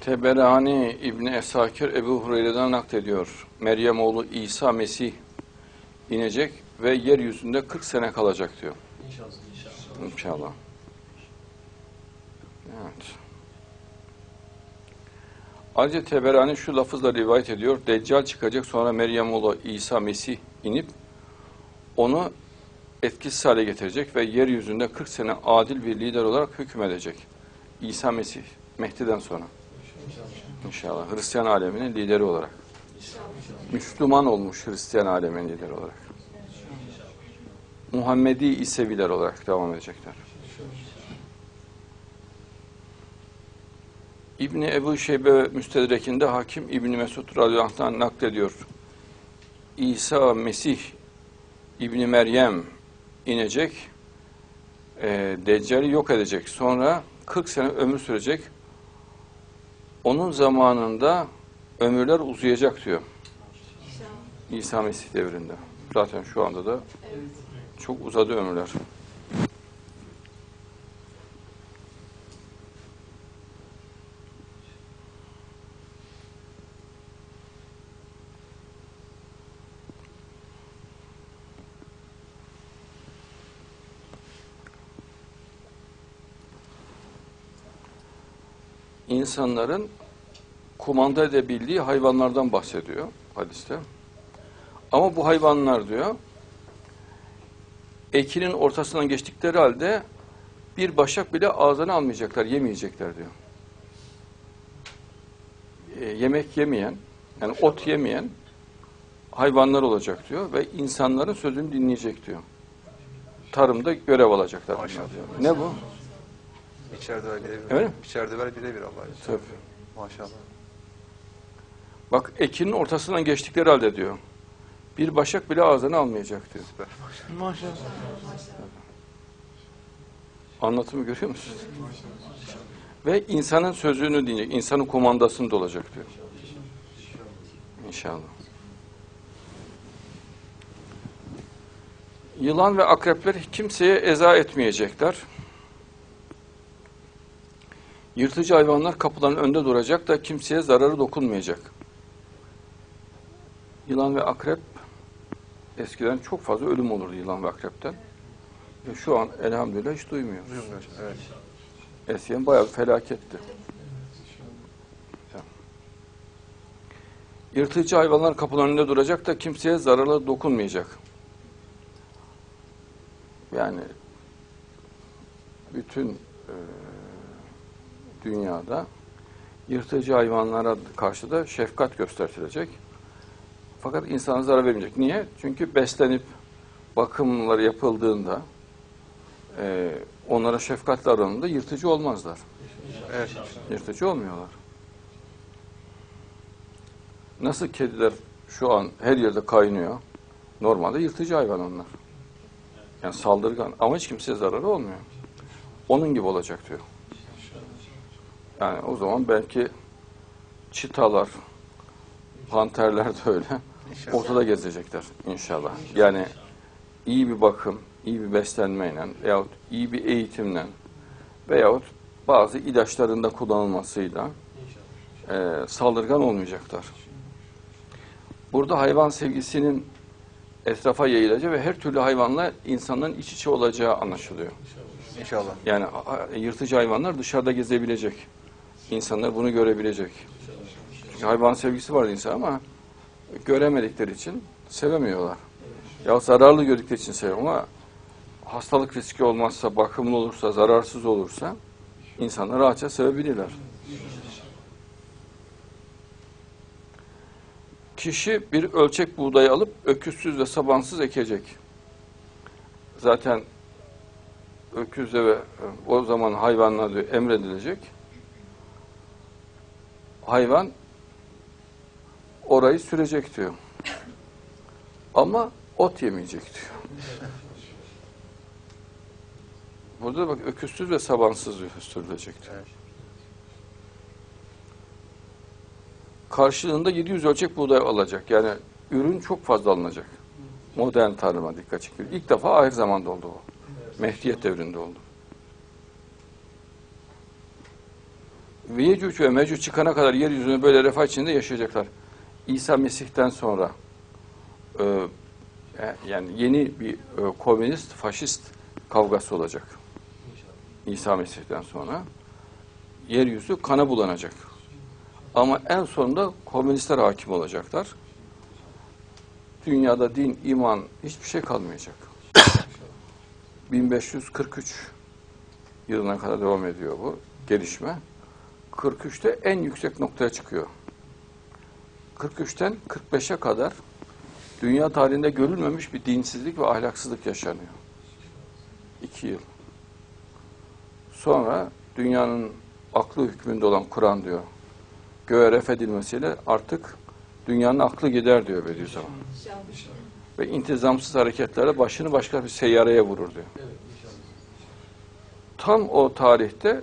Teberani İbni Esakir Ebu Hureyre'den naklediyor. Meryem oğlu İsa Mesih inecek ve yeryüzünde 40 sene kalacak diyor. İnşallah. İnşallah. İnşallah. Evet. Ayrıca Teberani şu lafızla rivayet ediyor. Deccal çıkacak sonra Meryem oğlu İsa Mesih inip onu etkisiz hale getirecek ve yeryüzünde 40 sene adil bir lider olarak hükmedecek. İsa Mesih Mehdi'den sonra. İnşallah. Hristiyan aleminin lideri olarak. Müslüman olmuş Hristiyan aleminin lideri olarak. Muhammedi İseviler olarak devam edecekler. İbni Ebu Şeybe Müstedrek'inde hakim İbni Mesud radıyallahu naklediyor. İsa Mesih İbni Meryem inecek, e, Deccal'i yok edecek. Sonra 40 sene ömür sürecek. Onun zamanında ömürler uzayacak diyor. İsa Mesih devrinde. Zaten şu anda da çok uzadı ömürler. İnsanların kumanda edebildiği hayvanlardan bahsediyor hadiste. Ama bu hayvanlar diyor, ekinin ortasından geçtikleri halde bir başak bile ağzına almayacaklar, yemeyecekler diyor. E, yemek yemeyen, yani ot yemeyen hayvanlar olacak diyor ve insanların sözünü dinleyecek diyor. Tarımda görev alacaklar diyor. Ne bu? İçeride var birebir. Öyle mi? İçeride var birebir Allah. Tabii. Maşallah. Bak ekinin ortasından geçtikleri halde diyor. Bir başak bile ağzına almayacak diyor. Süper. Maşallah. Anlatımı görüyor musunuz? Ve insanın sözünü dinleyecek, insanın kumandasında olacak diyor. İnşallah. Yılan ve akrepler kimseye eza etmeyecekler. Yırtıcı hayvanlar kapıların önünde duracak da kimseye zararı dokunmayacak. Yılan ve akrep eskiden çok fazla ölüm olurdu yılan ve akrepten. Ve şu an elhamdülillah hiç duymuyoruz. Duymuyor. Evet. Eskiden bayağı bir felaketti. Yırtıcı hayvanlar kapının önünde duracak da kimseye zararlı dokunmayacak. Yani bütün e, dünyada yırtıcı hayvanlara karşı da şefkat gösterilecek. Fakat insana zarar vermeyecek. Niye? Çünkü beslenip bakımları yapıldığında e, onlara şefkatli aranında yırtıcı olmazlar. Evet. Yırtıcı olmuyorlar. Nasıl kediler şu an her yerde kaynıyor. Normalde yırtıcı hayvan onlar. Yani saldırgan ama hiç kimseye zararı olmuyor. Onun gibi olacak diyor. Yani o zaman belki çitalar, panterler de öyle İnşallah. ortada gezecekler inşallah. Yani iyi bir bakım, iyi bir beslenmeyle veyahut iyi bir eğitimle veyahut bazı ilaçların da kullanılmasıyla e, saldırgan olmayacaklar. Burada hayvan sevgisinin etrafa yayılacağı ve her türlü hayvanla insanların iç içe olacağı anlaşılıyor. İnşallah. Yani yırtıcı hayvanlar dışarıda gezebilecek. İnsanlar bunu görebilecek. Çünkü hayvan sevgisi var insan ama göremedikleri için sevemiyorlar. Ya zararlı gördükleri için seviyor ama hastalık riski olmazsa, bakımlı olursa, zararsız olursa insanlar rahatça sevebilirler. Kişi bir ölçek buğdayı alıp öküzsüz ve sabansız ekecek. Zaten öküze ve o zaman hayvanlar diyor, emredilecek. Hayvan orayı sürecek diyor. Ama ot yemeyecek diyor. Burada bak öküzsüz ve sabansız sürülecek diyor. Karşılığında 700 ölçek buğday alacak. Yani ürün çok fazla alınacak. Modern tarıma dikkat çekiyor. İlk defa ahir zamanda oldu o. Mehdiyet devrinde oldu. Ve Yecüc ve Mecüc çıkana kadar yeryüzünde böyle refah içinde yaşayacaklar. İsa Mesih'ten sonra e, e, yani yeni bir e, komünist, faşist kavgası olacak. İsa Mesih'ten sonra yeryüzü kana bulanacak. Ama en sonunda komünistler hakim olacaklar. Dünyada din, iman hiçbir şey kalmayacak. 1543 yılına kadar devam ediyor bu gelişme. 43'te en yüksek noktaya çıkıyor. 43'ten 45'e kadar dünya tarihinde görülmemiş bir dinsizlik ve ahlaksızlık yaşanıyor. İki yıl. Sonra dünyanın aklı hükmünde olan Kur'an diyor. Göğe ref edilmesiyle artık dünyanın aklı gider diyor Bediüzzaman. Ve intizamsız hareketlerle başını başka bir seyyareye vurur diyor. Tam o tarihte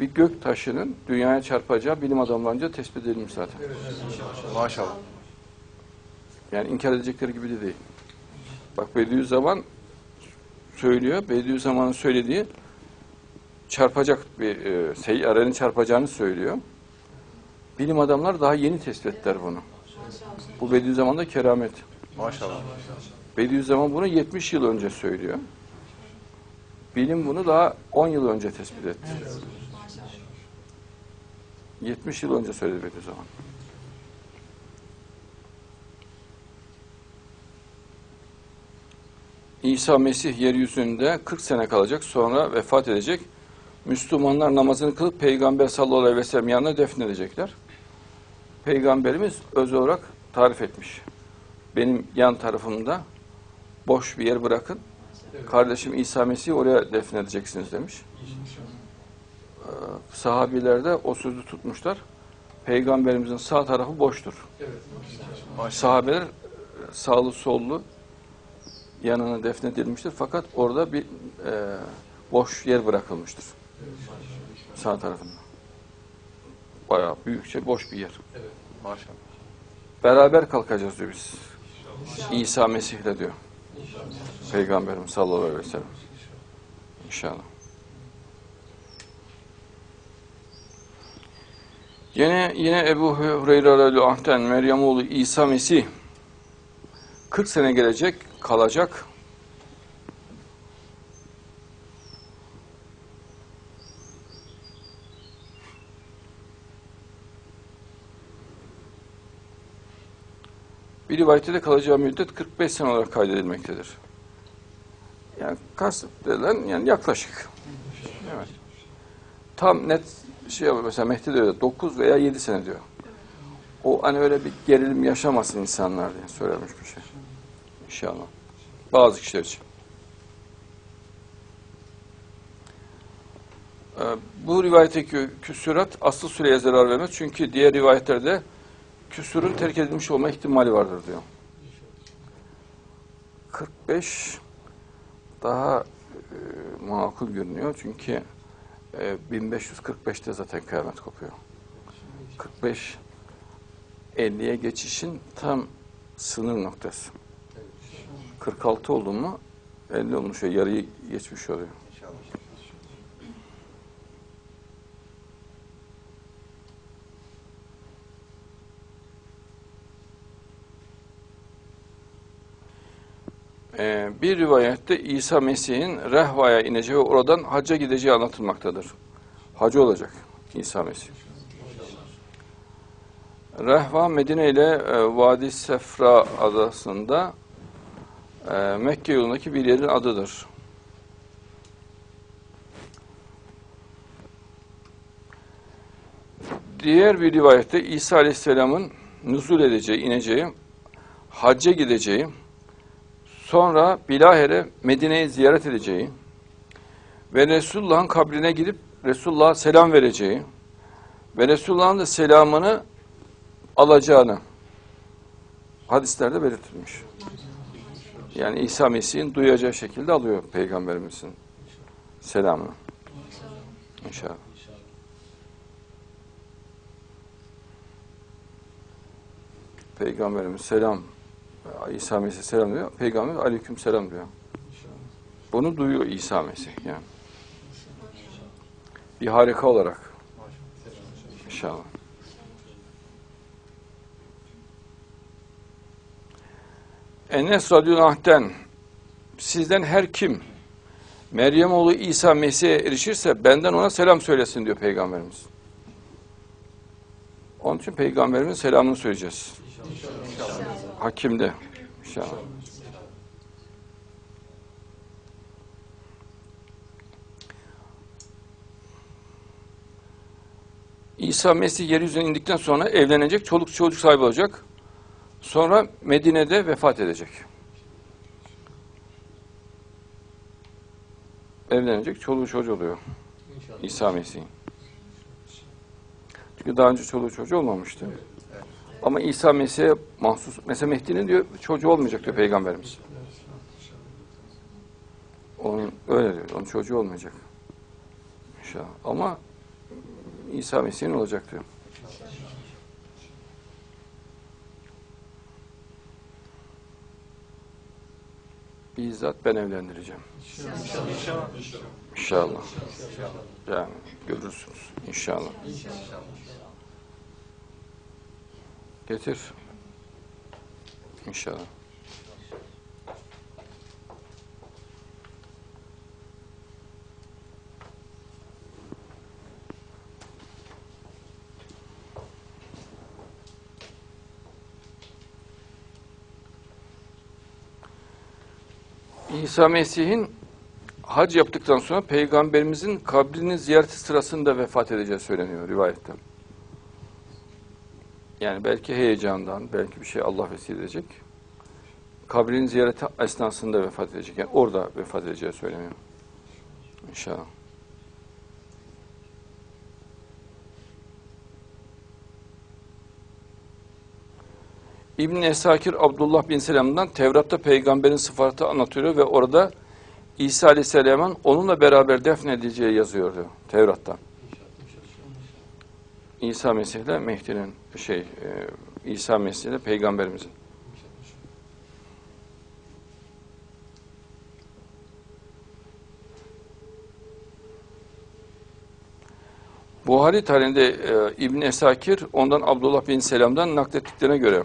bir gök taşının dünyaya çarpacağı bilim adamlarınca tespit edilmiş zaten. Maşallah. Yani inkar edecekleri gibi de değil. Bak Bediüzzaman söylüyor. Bediüzzaman'ın söylediği çarpacak bir e, seyyarenin çarpacağını söylüyor. Bilim adamlar daha yeni tespit ettiler bunu. Bu Bediüzzaman'da keramet. Maşallah. Bediüzzaman bunu 70 yıl önce söylüyor. Bilim bunu daha 10 yıl önce tespit etti. 70 yıl önce söyledi Bediüzzaman. İsa Mesih yeryüzünde 40 sene kalacak sonra vefat edecek. Müslümanlar namazını kılıp Peygamber sallallahu aleyhi ve sellem yanına defnedecekler. Peygamberimiz öz olarak tarif etmiş. Benim yan tarafımda boş bir yer bırakın. Kardeşim İsa Mesih'i oraya defnedeceksiniz demiş. Ee, sahabiler de o sözü tutmuşlar. Peygamberimizin sağ tarafı boştur. Maşallah. Sahabeler e, sağlı sollu yanına defnedilmiştir. Fakat orada bir e, boş yer bırakılmıştır. Sağ tarafında. Bayağı büyükçe boş bir yer. Maşallah. Beraber kalkacağız diyor biz. İsa Mesih'le diyor. Peygamberimiz sallallahu aleyhi ve sellem. İnşallah. Yine yine Ebu Hureyre anh'ten Meryem oğlu İsa Mesih 40 sene gelecek, kalacak. Bir rivayette de kalacağı müddet 45 sene olarak kaydedilmektedir. Yani kastedilen yani yaklaşık. Evet. Tam net şey yapıyor mesela Mehdi öyle 9 veya 7 sene diyor. O hani öyle bir gerilim yaşamasın insanlar diye söylemiş bir şey. İnşallah. Bazı kişiler için. Ee, Bu rivayetteki küsurat asıl süreye zarar vermez. Çünkü diğer rivayetlerde küsurun terk edilmiş olma ihtimali vardır diyor. 45 daha e, makul görünüyor. Çünkü e, 1545'te zaten kıyamet kopuyor. 45 50'ye geçişin tam sınır noktası. 46 oldu mu 50 olmuş, yarıyı geçmiş oluyor. İnşallah. Ee, bir rivayette İsa Mesih'in Rehva'ya ineceği ve oradan hacca gideceği anlatılmaktadır. Hacı olacak İsa Mesih. Rehva Medine ile e, Vadi Sefra adasında e, Mekke yolundaki bir yerin adıdır. Diğer bir rivayette İsa Aleyhisselam'ın nüzul edeceği, ineceği, hacca gideceği, sonra bilahare Medine'yi ziyaret edeceği ve Resulullah'ın kabrine gidip Resulullah'a selam vereceği ve Resulullah'ın da selamını alacağını hadislerde belirtilmiş. Yani İsa Mesih'in duyacağı şekilde alıyor Peygamberimizin selamını. İnşallah. Peygamberimiz selam İsa Mesih selam diyor. Peygamber aleyküm selam diyor. Bunu duyuyor İsa Mesih yani. Bir harika olarak İnşallah. Enes radıyallahu anh'ten sizden her kim Meryem oğlu İsa Mesih'e erişirse benden ona selam söylesin diyor Peygamberimiz. Onun için Peygamberimizin selamını söyleyeceğiz. Hakimde. İnşallah. İsa Mesih yeryüzüne indikten sonra evlenecek, çoluk çocuk sahibi olacak. Sonra Medine'de vefat edecek. Evlenecek, çoluğu çocuğu oluyor. İsa Mesih'in. Çünkü daha önce çoluğu çocuğu olmamıştı. Ama İsa Mesih'e mahsus, mesela Mehdi'nin diyor çocuğu olmayacak diyor Peygamberimiz. Onun öyle diyor, onun çocuğu olmayacak. İnşallah. Ama İsa Mesih'in olacak diyor. Bizzat ben evlendireceğim. İnşallah. Yani görürsünüz. İnşallah. Getir. İnşallah. İsa Mesih'in hac yaptıktan sonra peygamberimizin kabrini ziyareti sırasında vefat edeceği söyleniyor rivayette. Yani belki heyecandan, belki bir şey Allah vesile edecek. Kabrini ziyareti esnasında vefat edecek. Yani orada vefat edeceği söyleniyor. İnşallah. İbn Esakir Abdullah bin Selam'dan Tevrat'ta peygamberin sıfatı anlatıyor ve orada İsa Aleyhisselam'ın onunla beraber defnedileceği yazıyor diyor Tevrat'ta. İsa Mesih ile Mehdi'nin şey e, İsa Mesih ile peygamberimizin. Buhari tarihinde e, İbn Esakir ondan Abdullah bin Selam'dan naklettiklerine göre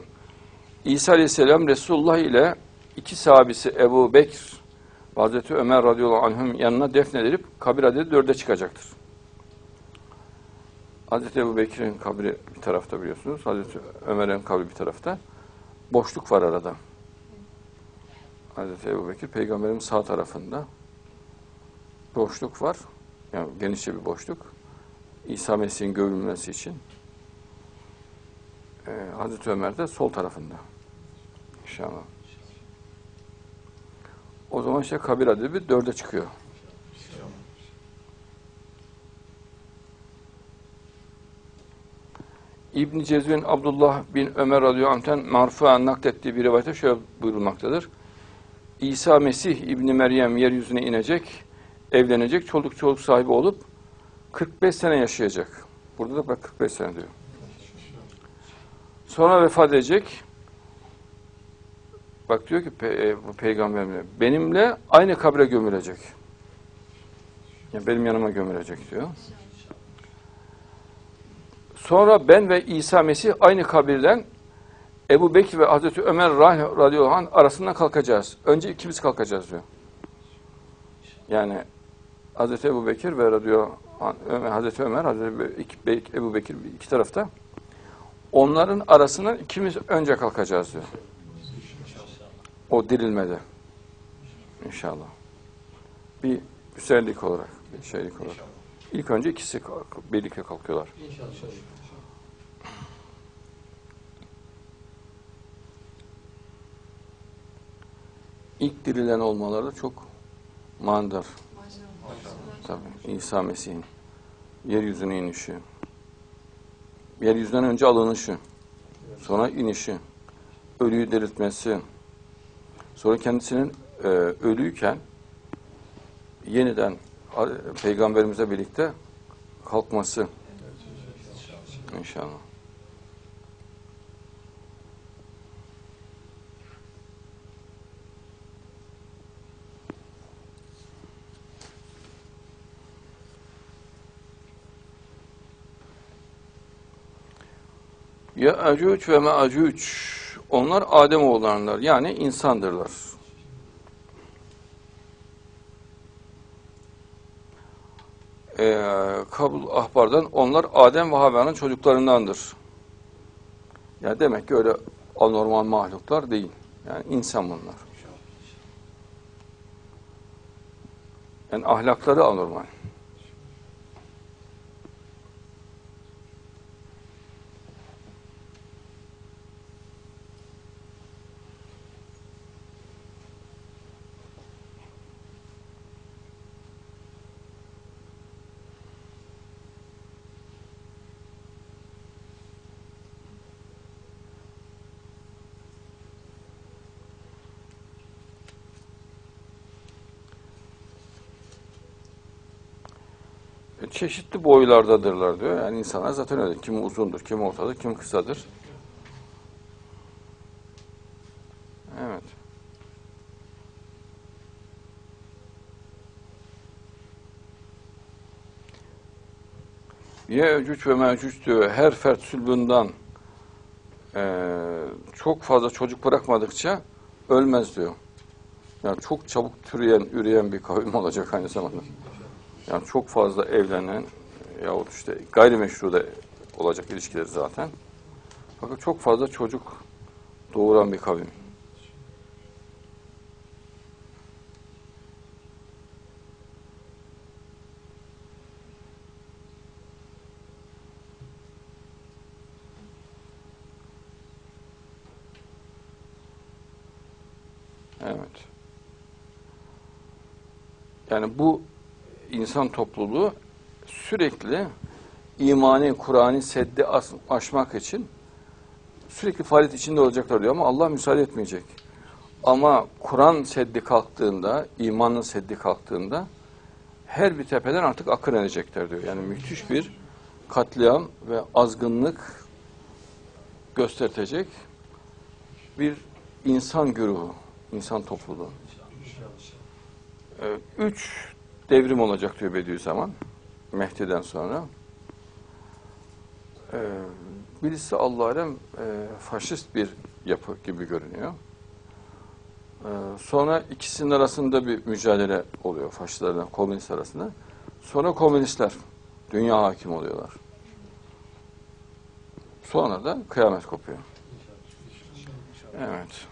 İsa Aleyhisselam Resulullah ile iki sahabesi Ebu Bekir Hazreti Ömer radıyallahu anh'ın yanına defnedilip kabir adedi dörde çıkacaktır. Hazreti Ebu Bekir'in kabri bir tarafta biliyorsunuz. Hazreti Ömer'in kabri bir tarafta. Boşluk var arada. Hazreti Ebu Bekir peygamberin sağ tarafında. Boşluk var. Yani genişçe bir boşluk. İsa Mesih'in gömülmesi için. Ee, Hazreti Ömer de sol tarafında. İnşallah. O zaman işte kabir adebi dörde çıkıyor. İbn Cezvin Abdullah bin Ömer radıyallahu anh'ten marfuan naklettiği bir rivayette şöyle buyurulmaktadır. İsa Mesih İbni Meryem yeryüzüne inecek, evlenecek, çoluk çoluk sahibi olup 45 sene yaşayacak. Burada da bak 45 sene diyor. Sonra vefat edecek. Bak diyor ki pe e, peygamberimle benimle aynı kabre gömülecek. Yani benim yanıma gömülecek diyor. Sonra ben ve İsa Mesih aynı kabirden Ebu Bekir ve Hazreti Ömer radıyallahu anh arasından kalkacağız. Önce ikimiz kalkacağız diyor. Yani Hazreti Ebu Bekir ve radıyallahu Ömer, Hazreti Ömer, Hazreti Ebu Bekir iki tarafta. Onların arasından ikimiz önce kalkacağız diyor. O dirilmede. İnşallah. Bir güzellik olarak, bir şeylik olarak. İlk önce ikisi kalk, birlikte kalkıyorlar. İlk dirilen olmaları çok mandar. Tabii İsa Mesih'in yeryüzüne inişi. Yeryüzünden önce alınışı. Sonra inişi. Ölüyü diriltmesi. Sonra kendisinin e, ölüyken yeniden peygamberimize birlikte kalkması inşallah. Ya'cuc ve Ma'cuc onlar Adem oğullarılar yani insandırlar. Ee, Ahbardan onlar Adem ve Havva'nın çocuklarındandır. Ya demek ki öyle anormal mahluklar değil. Yani insan bunlar. Yani ahlakları anormal. Çeşitli boylardadırlar diyor. Yani insanlar zaten öyle. Kimi uzundur, kimi ortadır, kimi kısadır. Evet. Yecüc ve Mecüc diyor. Her fert sülbünden eee, çok fazla çocuk bırakmadıkça ölmez diyor. Yani çok çabuk türeyen, üreyen bir kavim olacak aynı zamanda. Yani çok fazla evlenen yahut işte gayrimeşru da olacak ilişkileri zaten. Fakat çok fazla çocuk doğuran bir kavim. Evet. Yani bu insan topluluğu sürekli imani, Kur'an'ı seddi aşmak için sürekli faaliyet içinde olacaklar diyor ama Allah müsaade etmeyecek. Ama Kur'an seddi kalktığında, imanın seddi kalktığında her bir tepeden artık akın edecekler diyor. Yani müthiş bir katliam ve azgınlık göstertecek bir insan güruhu, insan topluluğu. Üç devrim olacak diyor Bediüzzaman. Mehdi'den sonra. Ee, birisi Allah alem e, faşist bir yapı gibi görünüyor. Ee, sonra ikisinin arasında bir mücadele oluyor faşistlerle komünist arasında. Sonra komünistler dünya hakim oluyorlar. Sonra da kıyamet kopuyor. Evet.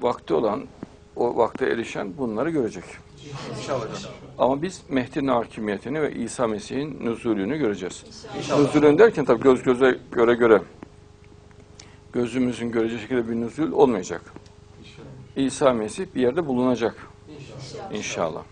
Vakti olan, o vakte erişen bunları görecek. İnşallah hocam. Ama biz Mehdi'nin hakimiyetini ve İsa Mesih'in nüzulünü göreceğiz. Nüzulün derken tabii göz göze göre göre gözümüzün göreceği şekilde bir nüzul olmayacak. İsa Mesih bir yerde bulunacak. İnşallah.